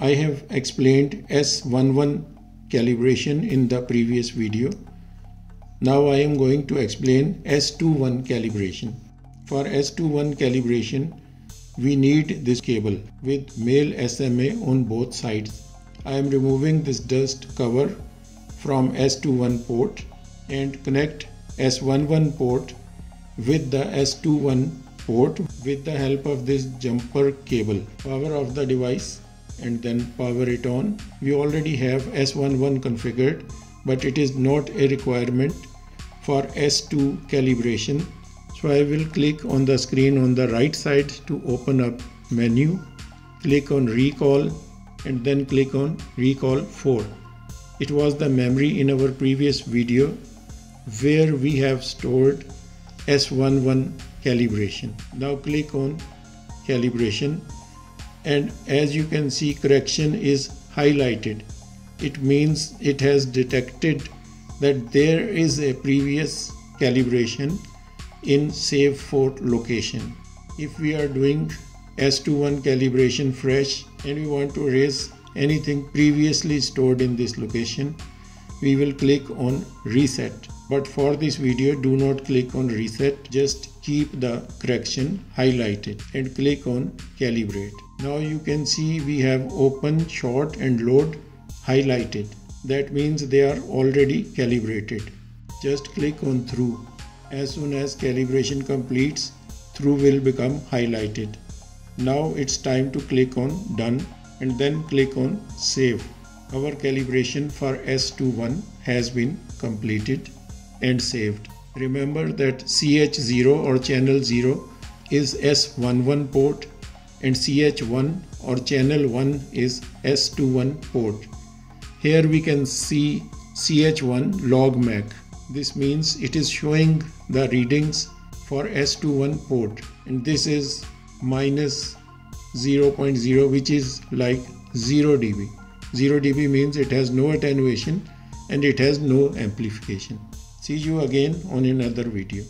I have explained S11 calibration in the previous video. Now I am going to explain S21 calibration. For S21 calibration, we need this cable with male SMA on both sides. I am removing this dust cover from S21 port and connect S11 port with the S21 port with the help of this jumper cable. Power of the device and then power it on. We already have S11 configured but it is not a requirement for S2 calibration. So I will click on the screen on the right side to open up menu. Click on recall and then click on recall 4. It was the memory in our previous video where we have stored S11 calibration. Now click on calibration and as you can see correction is highlighted. It means it has detected that there is a previous calibration in save for location. If we are doing S21 calibration fresh and we want to erase anything previously stored in this location, we will click on reset. But for this video, do not click on reset, just keep the correction highlighted and click on calibrate. Now you can see we have open, short and load highlighted. That means they are already calibrated. Just click on through. As soon as calibration completes, through will become highlighted. Now it's time to click on done and then click on save. Our calibration for S21 has been completed and saved. Remember that CH0 or channel 0 is S11 port and CH1 or channel 1 is S21 port. Here we can see CH1 log mag. This means it is showing the readings for S21 port and this is minus 0.0 which is like 0 dB. 0 dB means it has no attenuation and it has no amplification. See you again on another video.